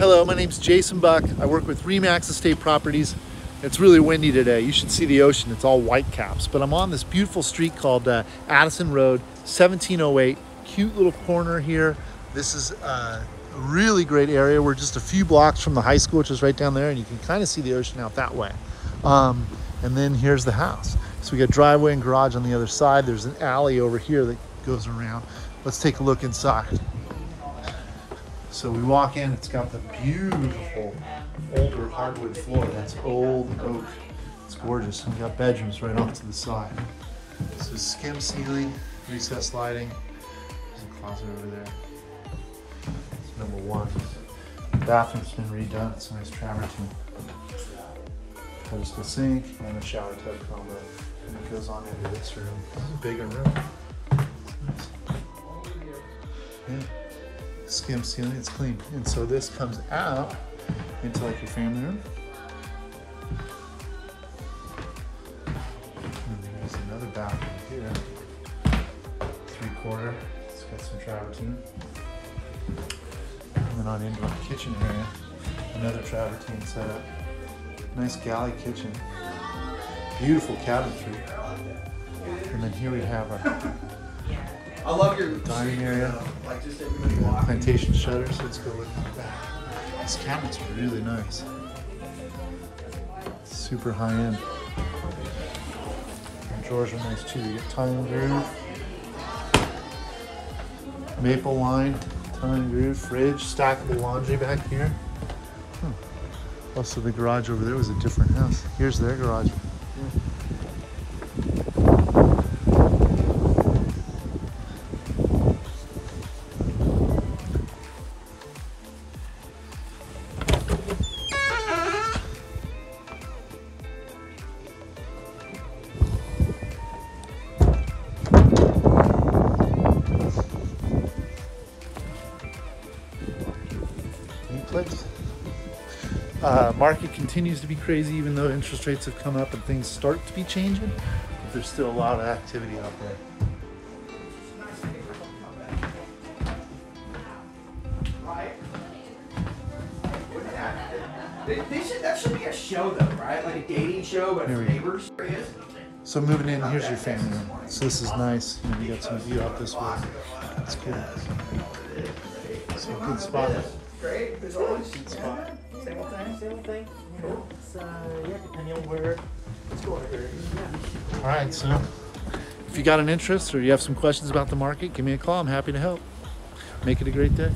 Hello, my name's Jason Buck. I work with Remax Estate Properties. It's really windy today. You should see the ocean. It's all white caps. But I'm on this beautiful street called uh, Addison Road, 1708. Cute little corner here. This is uh, a really great area. We're just a few blocks from the high school, which is right down there, and you can kind of see the ocean out that way. Um, and then here's the house. So we got driveway and garage on the other side. There's an alley over here that goes around. Let's take a look inside. So we walk in, it's got the beautiful older hardwood floor. That's old oak. It's gorgeous. And we got bedrooms right off to the side. This is skim ceiling, recessed lighting. There's a closet over there. It's number one. The Bathroom's been redone. It's a nice travertine. Pedestal sink and a shower tub combo. And it goes on into this room. This is a bigger room. It's nice. Yeah skim ceiling, it's clean. And so this comes out into like your family room. And there's another bathroom here. Three quarter, it's got some travertine. And then on into our kitchen area, another travertine setup. Nice galley kitchen. Beautiful cabinetry. And then here we have our I love your dining area. Like just everybody walking. plantation shutters. Let's go look at back. This cabinet's really nice. Super high end. And drawers are nice too. You get and groove, maple line, and groove, fridge, stackable laundry back here. Hmm. Also, the garage over there was a different house. Here's their garage. Uh, market continues to be crazy, even though interest rates have come up and things start to be changing. But there's still a lot of activity out there. Right? They, they should, that should be a show though, right? Like a dating show, but for neighbors. There he is. So moving in, here's your family room. So this is nice. You, know, you got some view out this way. That's cool. So a good spot. Great, as always. spot. Same old thing, same old thing. Cool. It's, uh, yeah, depending on where, let's go here. Yeah. All right, so if you got an interest or you have some questions about the market, give me a call. I'm happy to help. Make it a great day.